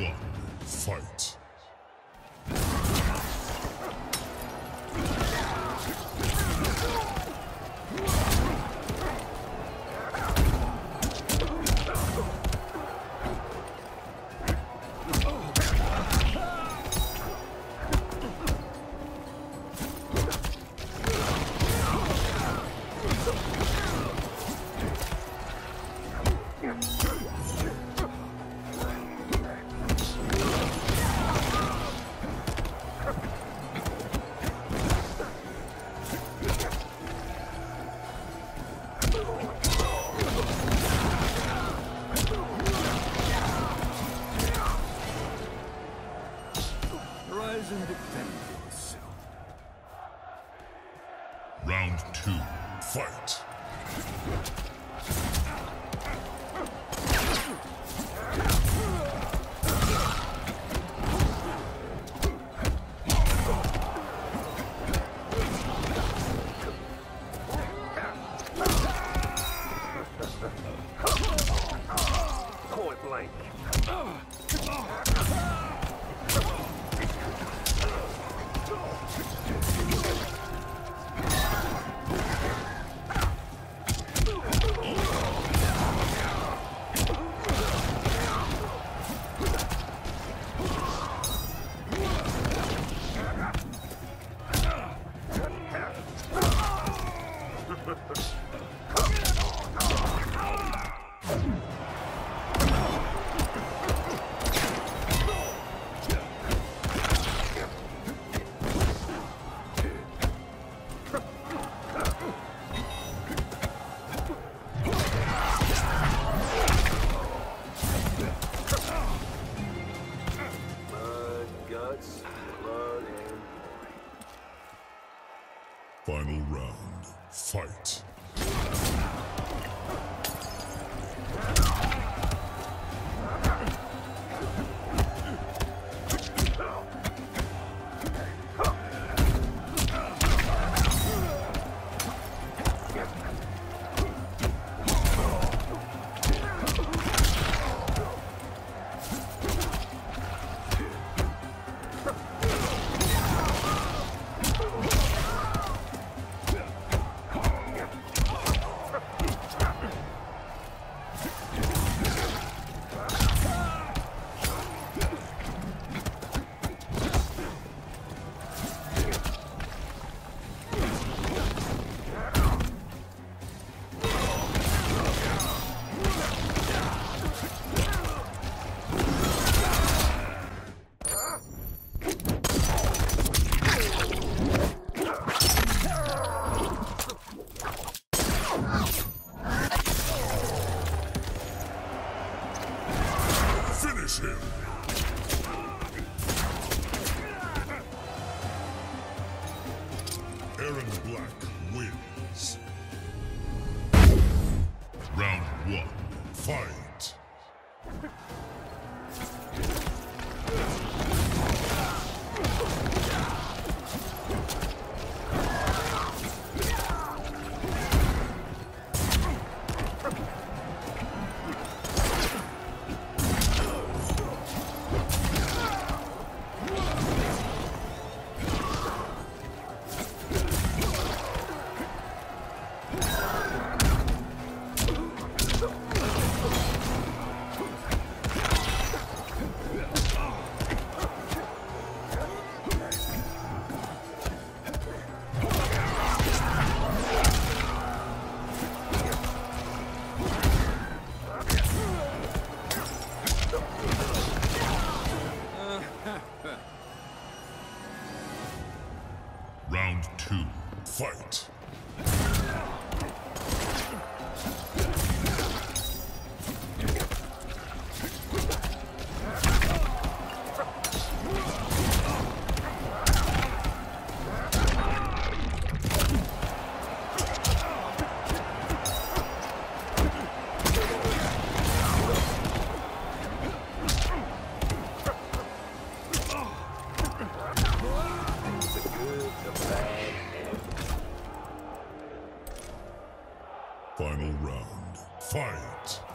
One, fight. Final round. Fight. Aaron Black wins. Round one. Fight. Good, the bad, and Final round. Fight.